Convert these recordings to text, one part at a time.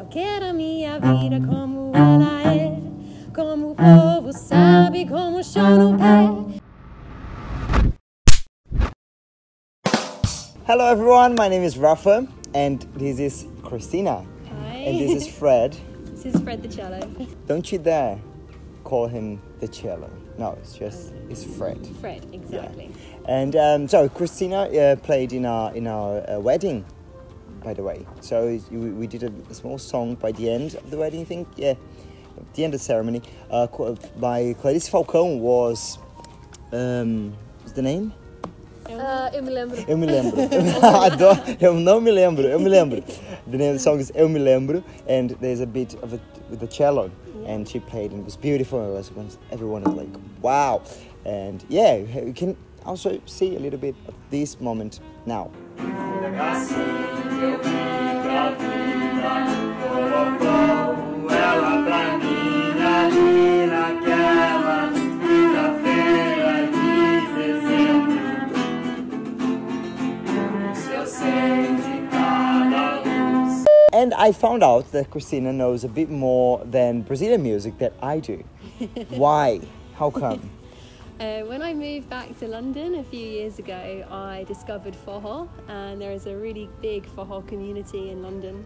Eu quero a minha vida como ela é, como o povo sabe, como o chão no pé. Hello everyone, my name is Rafa and this is Christina. Hi. And this is Fred. This is Fred the cello. Don't you dare call him the cello. No, it's just it's Fred. Fred, exactly. And um, so Christina uh, played in our in our uh, wedding, by the way. So we, we did a, a small song by the end of the wedding. I think yeah, at the end of the ceremony. Uh, by Clarice Falcão was um, what's the name? Ah, eu me lembro. Eu me lembro. Adoro. Eu não me lembro. Eu me lembro. The name of the song is Eu me lembro, and there's a bit of it with the cello, and she played, and it was beautiful. It was everyone was like, wow, and yeah, you can also see a little bit of this moment now. Ela pra mim ali naquela quinta-feira de dezembro. Se eu sei de cada luz. And I found out that Christina knows a bit more than Brazilian music that I do. Why? How come? Uh, when I moved back to London a few years ago, I discovered Forró, and there is a really big Forró community in London.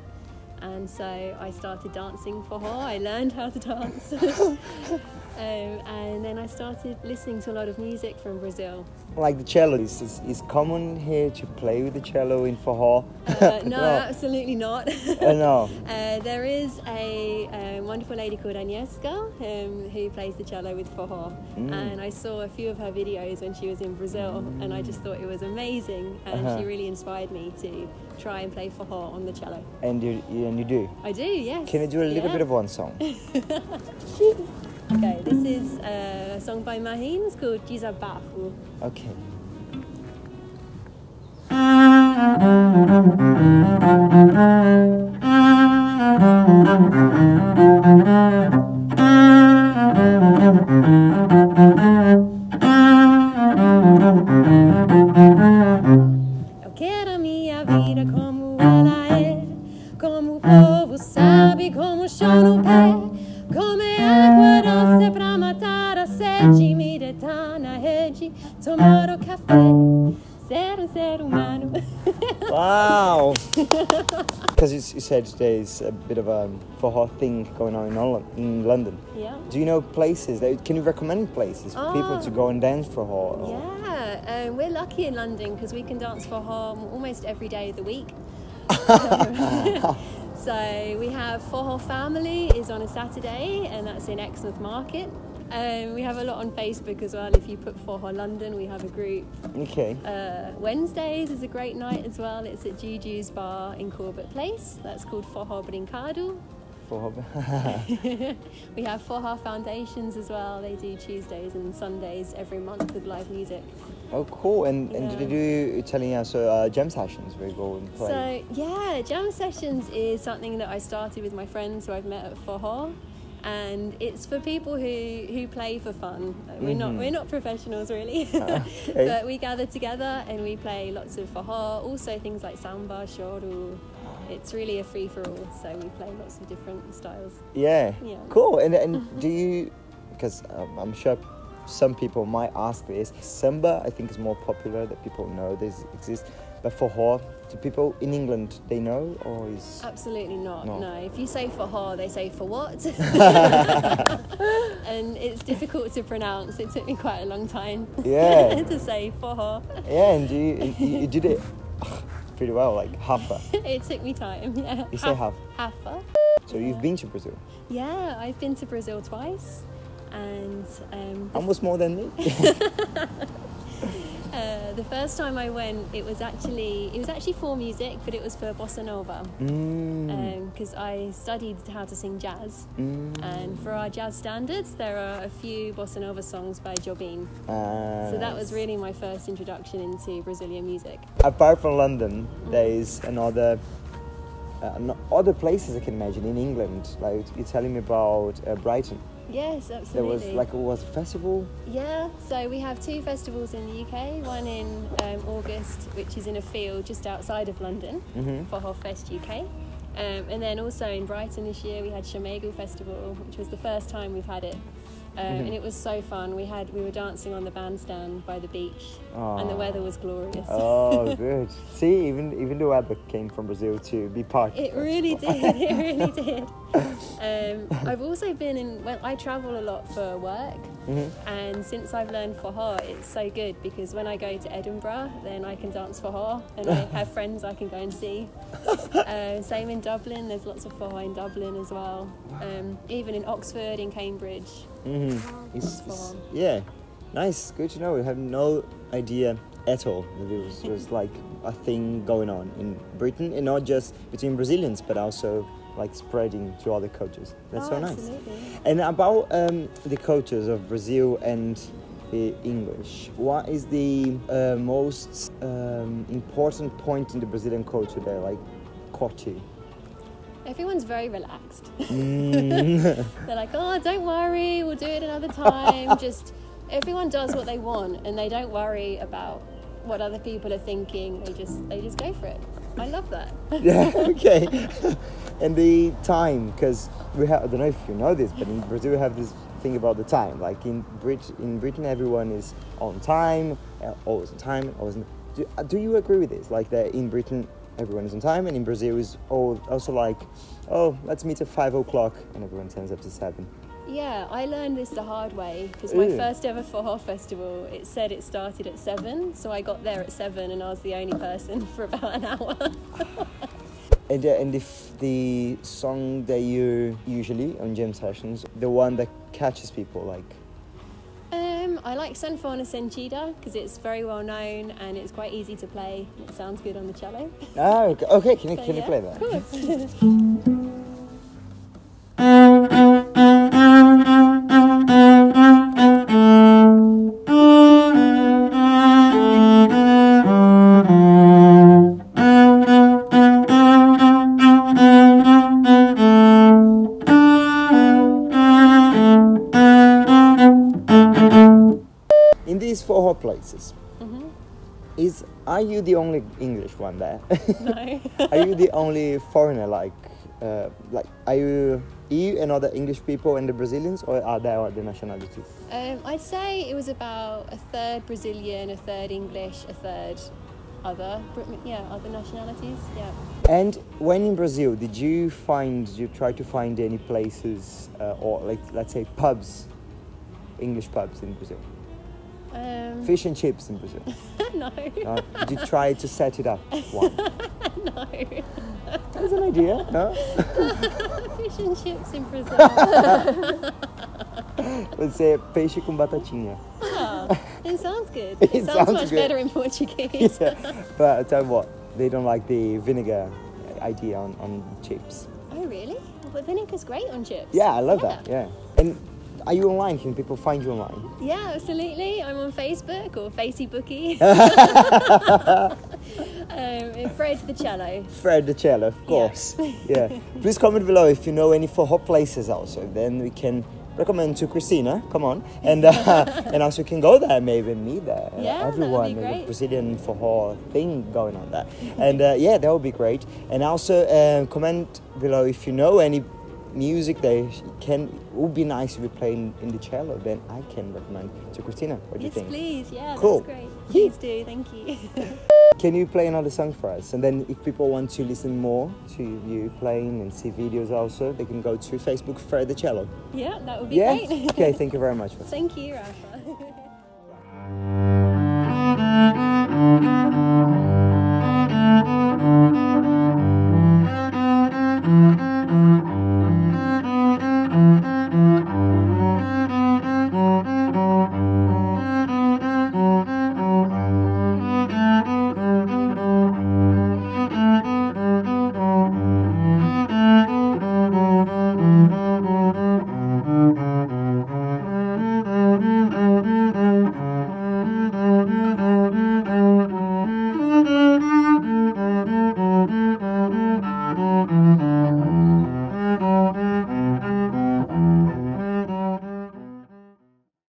And so I started dancing forró. I learned how to dance. um, and then I started listening to a lot of music from Brazil. Like the cello, is, is, is common here to play with the cello in forró? Uh, no, absolutely not. Uh, no. Uh, there is a um, wonderful lady called Agnieszka um, who plays the cello with Forró, Mm. and I saw a few of her videos when she was in Brazil, and I just thought it was amazing, and Uh-huh. she really inspired me to try and play forró on the cello. And you, you and you do. I do, yes. Can you do a little Yeah. bit of one song? Okay, this is uh, a song by Mahines called Desabafo. Okay. sabe, como o chão no pé. Comer água doce pra matar a sede, me deitar na rede, tomar café. Ser humano. Wow! Because you, you said there's a bit of a forró thing going on in, Lon- in London. yeah. Do you know places? That, can you recommend places for people to go and dance forró? or- Yeah, um, we're lucky in London because we can dance forró almost every day of the week. so we have Forró Family is on a Saturday, and that's in Exmouth Market. Um, we have a lot on Facebook as well. If you put Forró London, we have a group. Okay. Uh, Wednesdays is a great night as well. It's at Juju's Bar in Corbet Place. That's called Forró Brincado. Forró. We have Forró Foundations as well. They do Tuesdays and Sundays every month with live music. Oh, cool. And, and Yeah. did you do telling us uh, uh, jam sessions where you go and play? So yeah, jam sessions is something that I started with my friends who I've met at Forró, and it's for people who, who play for fun. Uh, We're not we're not professionals really, okay. but we gather together and we play lots of Forró. Also things like samba, choro. It's really a free for all, so we play lots of different styles. yeah. Yeah. Cool. And, and do you, because um, I'm sure some people might ask this, Samba I think is more popular that people know this exists. But forró, do people in England, they know or is... Absolutely not. No. No. If you say forró, they say for what? and it's difficult to pronounce. It took me quite a long time Yeah. to say forró. Yeah, and you, you, you did it pretty well, like halfa. It took me time. Yeah. You say half. Halfa. So you've been to Brazil. Yeah, I've been to Brazil twice, and um, Almost more than me. uh, the first time I went, it was actually it was actually for music, but it was for bossa nova. Mm. Because I studied how to sing jazz, Mm. and for our jazz standards, there are a few bossa nova songs by Jobim. Uh, So that was really my first introduction into Brazilian music. Apart from London, there is another, uh, no- other places I can imagine in England. Like you're telling me about uh, Brighton. Yes, absolutely. There was like it was a festival. yeah, so we have two festivals in the UK. One in um, August, which is in a field just outside of London, Mhm. Forró Fest UK, Um, and then also in Brighton this year, we had Chamego Festival, which was the first time we've had it. Um, Mm-hmm. And it was so fun. We had we were dancing on the bandstand by the beach, and the weather was glorious. Oh, good. See, even even the weather came from Brazil to be part. It really did. It really did. Um, I've also been in. Well, I travel a lot for work, Mhm. and since I've learned Forró, it's so good because when I go to Edinburgh, then I can dance Forró, and I have friends I can go and see. Uh, same in Dublin. There's lots of Forró in Dublin as well. Um, even in Oxford, in Cambridge. Mhm. It's, it's- yeah, nice. Good to know. We have no idea at all that it was, was like a thing going on in Britain, and not just between Brazilians, but also like spreading to other cultures. That's Oh, so nice. absolutely. And about um, the cultures of Brazil and the English, what is the uh, most um, important point in the Brazilian culture that like caught you? Everyone's very relaxed. Mm. They're like, oh, don't worry, we'll do it another time. Just everyone does what they want, and they don't worry about what other people are thinking. They just they just go for it. I love that. yeah, okay. and the time, because we have, I don't know if you know this, but in Brazil we have this thing about the time. Like in, Brit- in Britain, everyone is on time, uh, always on time, always. On, do, uh, do you agree with this? Like that in Britain, everyone is on time, and in Brazil is all, also like, oh, let's meet at five o'clock, and everyone turns up to seven. Yeah, I learned this the hard way because my first ever Forró festival, it said it started at seven, so I got there at seven, and I was the only person for about an hour. And, uh, and if the song that you usually on jam sessions, the one that catches people, like, Um, I like Sanfona Sentida because it's very well known and it's quite easy to play. It sounds good on the cello. ah, okay, can, you, So, can you play that? Of course. places, Mhm. is are you the only English one there? No. are you the only foreigner? Like, uh, like are you you and other English people and the Brazilians, or are there other nationalities? Um, I'd say it was about a third Brazilian, a third English, a third other, yeah, other nationalities. Yeah. And when in Brazil, did you find you try to find any places uh, or like let's say pubs, English pubs in Brazil? Um, Fish and chips in Brazil. no, did you try to set it up? One. no. That's an idea. No? Fish and chips in Brazil. Say peixe com batatinha. Oh, it sounds good. It It, sounds, sounds much good. better in Portuguese. yeah. But I tell you what, they don't like the vinegar idea on, on chips. Oh, really? But vinegar's great on chips. Yeah, I love that. Yeah. And are you online? Can people find you online? Yeah, absolutely. I'm on Facebook or Facebooky. um, Fred the cello. Fred the cello, of course. Yeah. Please comment below if you know any forró places also. Then we can recommend to Christina. Come on, and uh, and also can go there maybe meet there. Yeah, everyone great. Brazilian forró thing going on there, and uh, yeah, that would be great. And also uh, comment below if you know any music that can would be nice if you play in, in the cello. Then I can recommend to Christina. What do you Yes, think? please. Yeah, Cool. that's great. Please do. Thank you. Can you play another song for us? And then if people want to listen more to you playing and see videos also, they can go to Facebook Fred the Cello. yeah, that would be Yeah? great. okay, thank you very much. Thank you, Rafa.